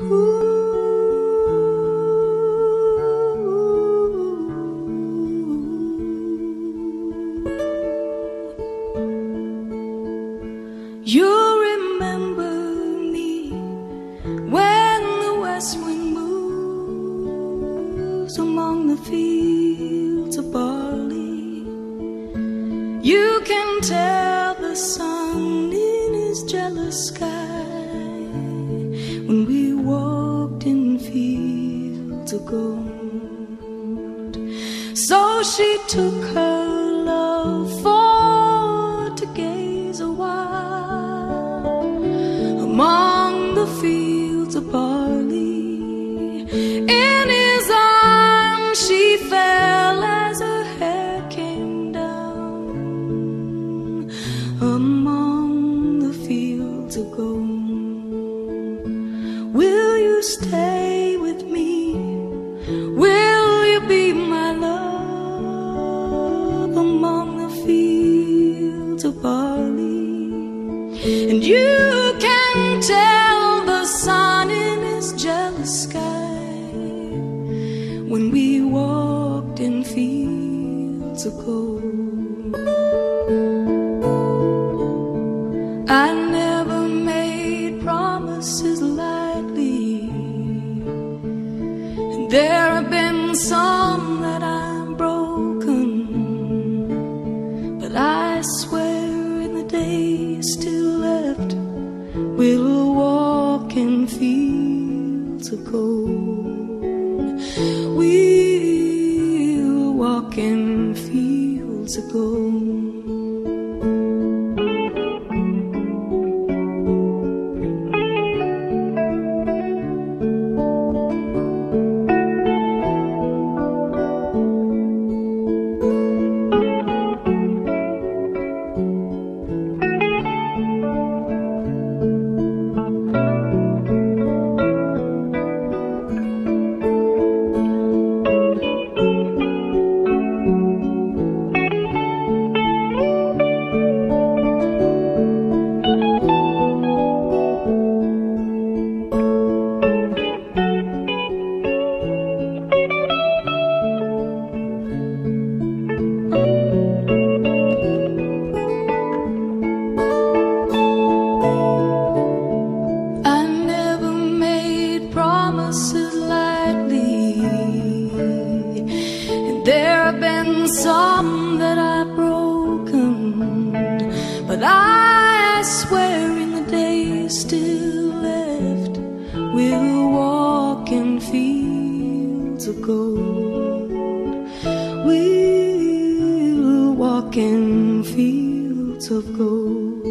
You remember me when the west wind moves among the fields of barley. You can tell the sun in his jealous sky when we walked in fields of gold. So she took her love for to gaze a while among the fields of barley. Stay with me? Will you be my love among the fields of barley? And you can tell the sun in his jealous sky when we walked in fields of gold. There have been some that I've broken. But I swear in the days still left, we'll walk in fields of gold. We'll walk in fields of gold. Been some that I've broken. But I swear in the days still left, we'll walk in fields of gold. We'll walk in fields of gold.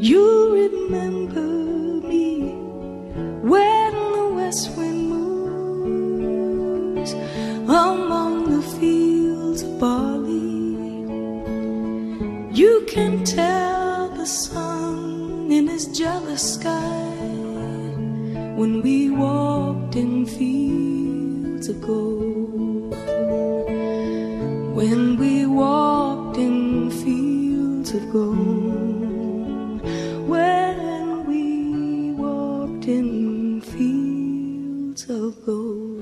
You remember me when the west wind moves among the fields of barley. You can tell the sun in his jealous sky when we walked in fields of gold. When we walked Of gold.